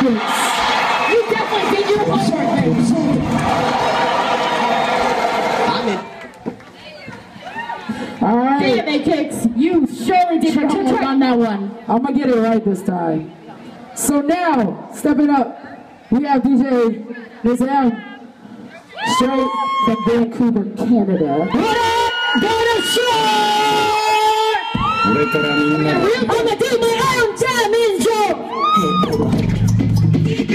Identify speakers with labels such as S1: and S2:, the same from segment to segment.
S1: You definitely did your homework.
S2: I'm in.
S3: All right.
S1: Damn. You surely did your homework on that one.
S3: I'm going to get it right this time. So now, stepping up, we have DJ Miss M. Straight from Vancouver, Canada.
S1: What up? Go to shore! On the
S3: DJ
S4: What's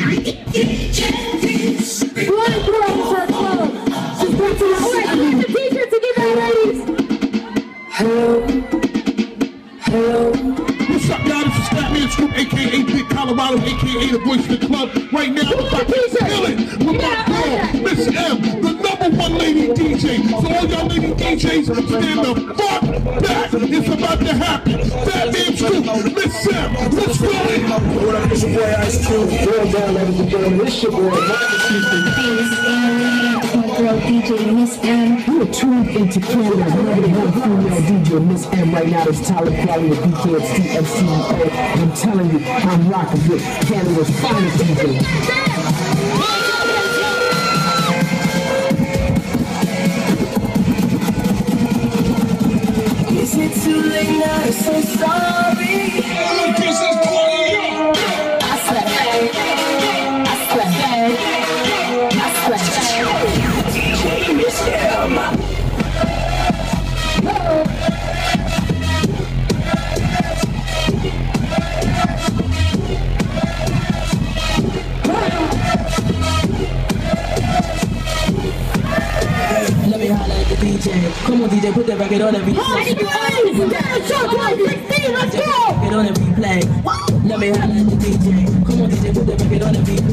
S4: up, y'all? This is Scoop, aka Big Colorado, aka the voice of the club. Right now, I'm about to kill it with my girl, Miss M, the number one lady DJ. So all y'all lady DJs, stand the fuck back. It's about to happen. Fatman Scoop, Miss M, let's.
S5: What up, it's your boy Ice Cube. Girl down, ladies and gentlemen. It's your boy, Marques Houston.
S1: Girl DJ Miss M.
S3: You are tuned into Canada's number one female DJ, Miss M. Right now, it's Tyler Crowley, the BKXT CEO. I'm telling you, I'm rocking with Canada's finest DJ.
S6: Is it too late now? I'm so sorry.
S4: Party
S2: DJ. Come on, DJ, put that record on every
S1: gentlemen,
S2: on every play. Let me at the DJ. Come on, DJ, put that record on every play.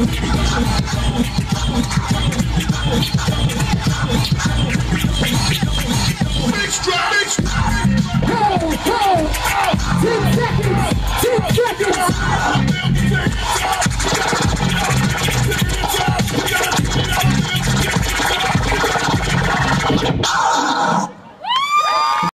S1: Oh, oh, oh,